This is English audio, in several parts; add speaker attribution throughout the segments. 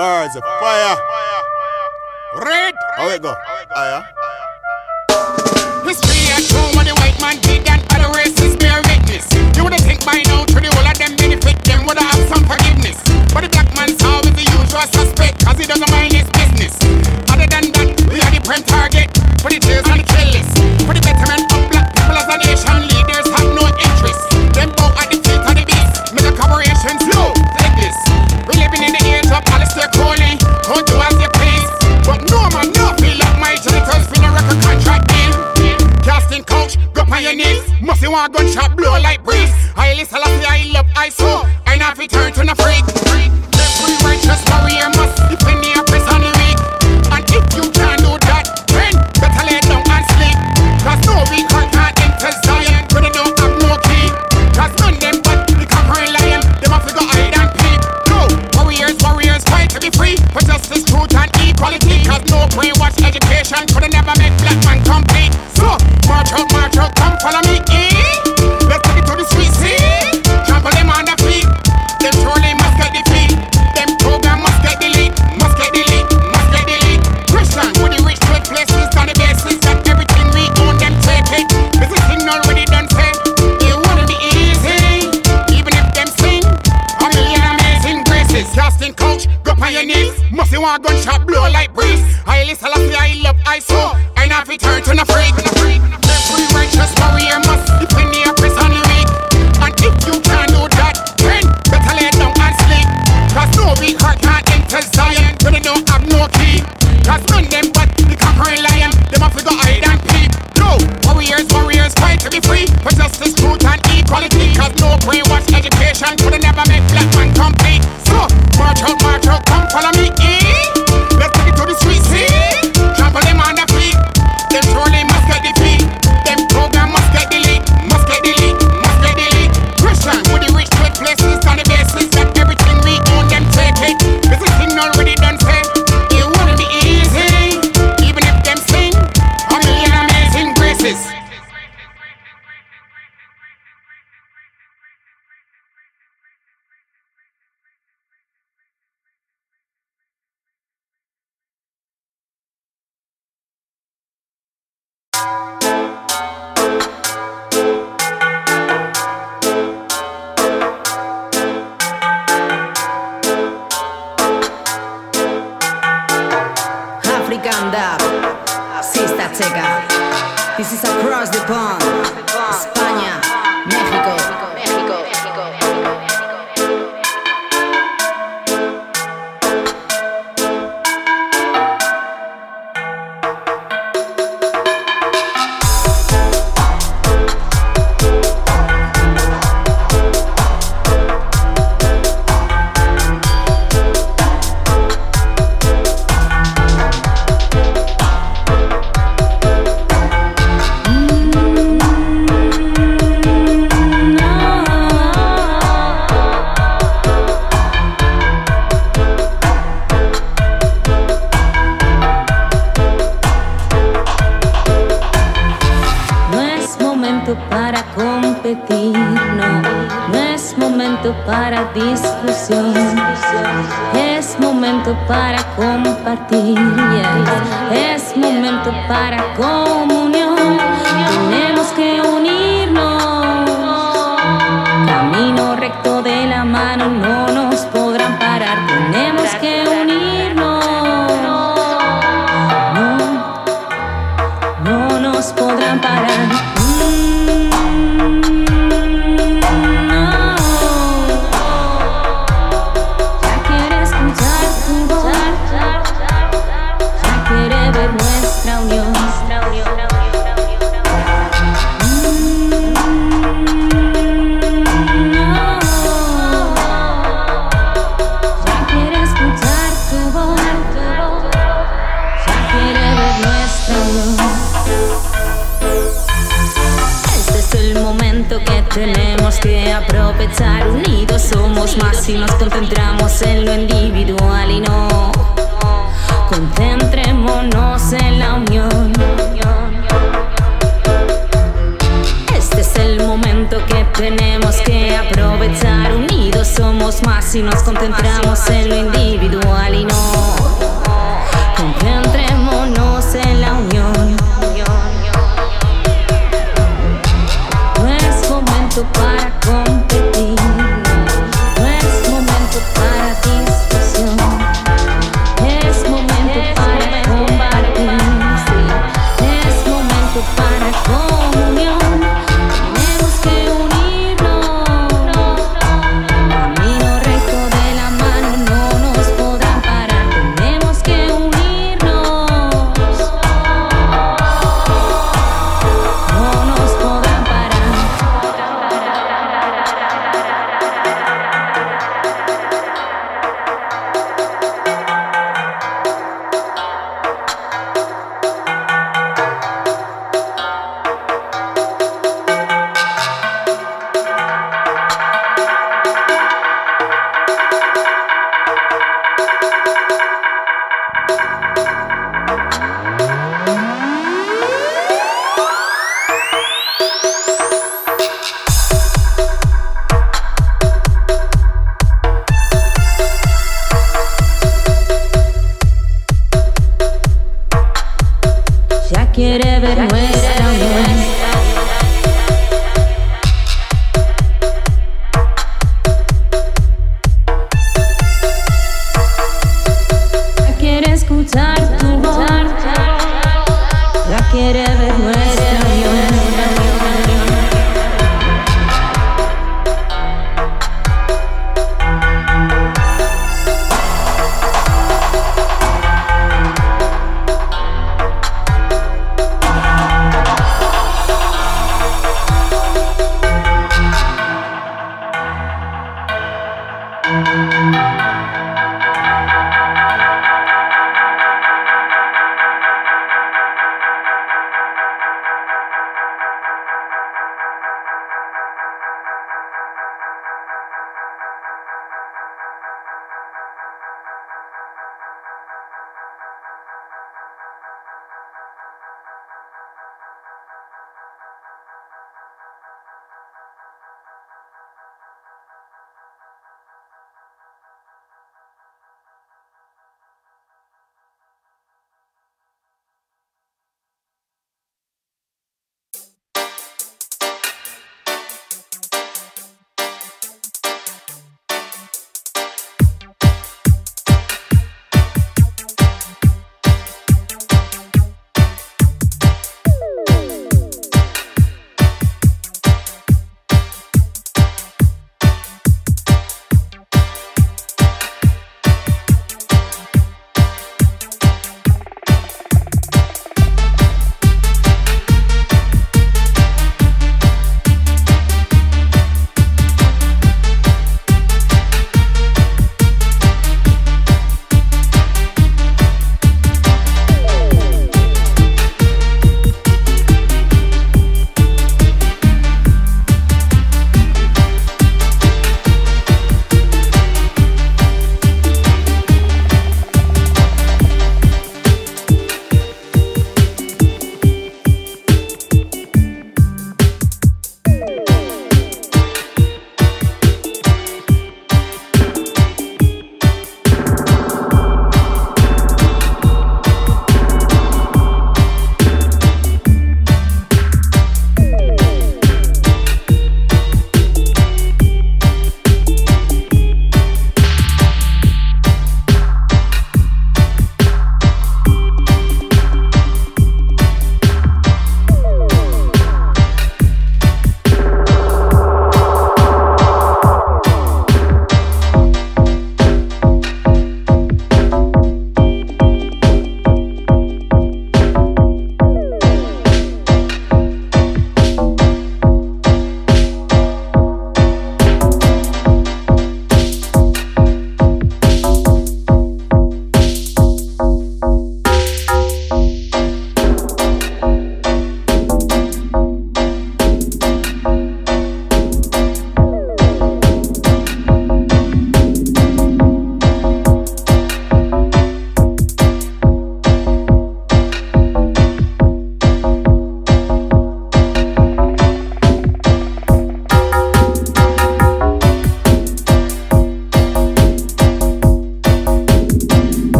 Speaker 1: Bars of fire. Red. Oh, How we go? Fire.
Speaker 2: History the white man did bear witness. You would have think by now to the whole of them benefit them would have some forgiveness. But the black man saw with the usual suspect cause he doesn't mind his business. Other than that, we are the prime target for the. want gunshot blow like breeze. I listen, I love, I so.
Speaker 3: para compartir. Es momento para compartir.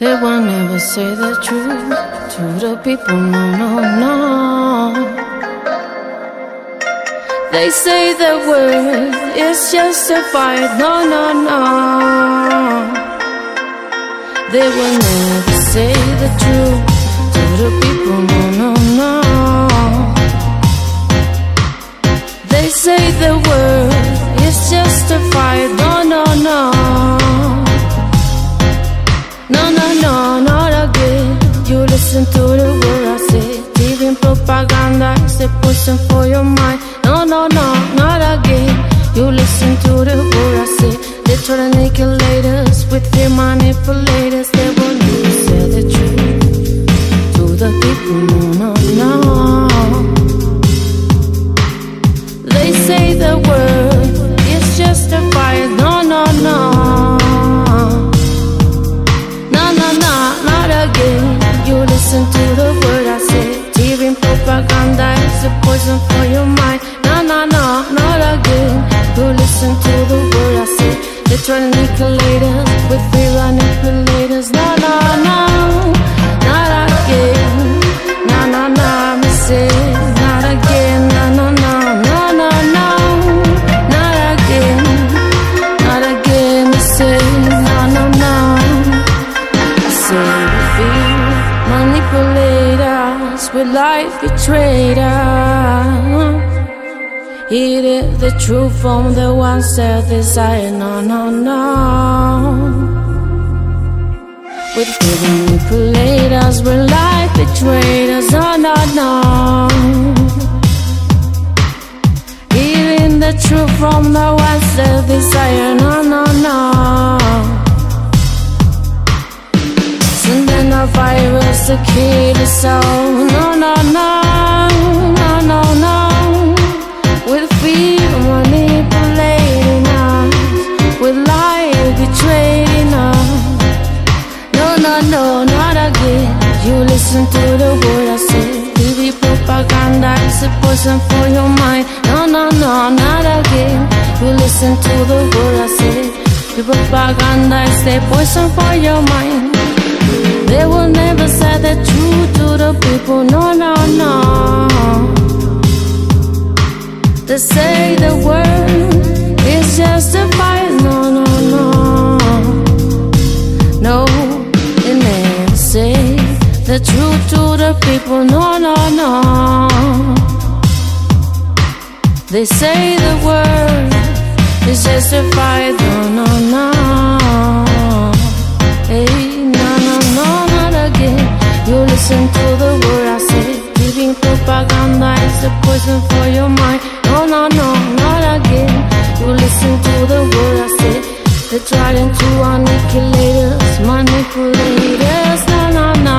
Speaker 4: They will never say the truth to the people, no, no, no. They say the word is justified, no, no, no. They will never say the truth to the people, no, no, listen to the word I say. And propaganda is a poison for your mind. No, no, no, not again. You listen to the word I say. They try to manipulate us with their manipulators. From the ones that desire, no, no, no. With fear manipulators with life betrayed us, oh, no, no, no. Hearing the truth from the ones that desire, no, no, no. Sending a virus to kill the soul. No, no, no, listen to the word I say. TV propaganda is a poison for your mind. No, no, no, not again. You listen to the word I say. The propaganda is a poison for your mind. They will never say the truth to the people. No, no, no. They say the word is justified. Truth to the people. No, no, no. They say the word is justified. No, no, no. Hey, no, no, no, not again. You listen to the word I say. Giving propaganda is a poison for your mind. No, no, no, not again. You listen to the word I say. They're trying to manipulate us. No, no, no,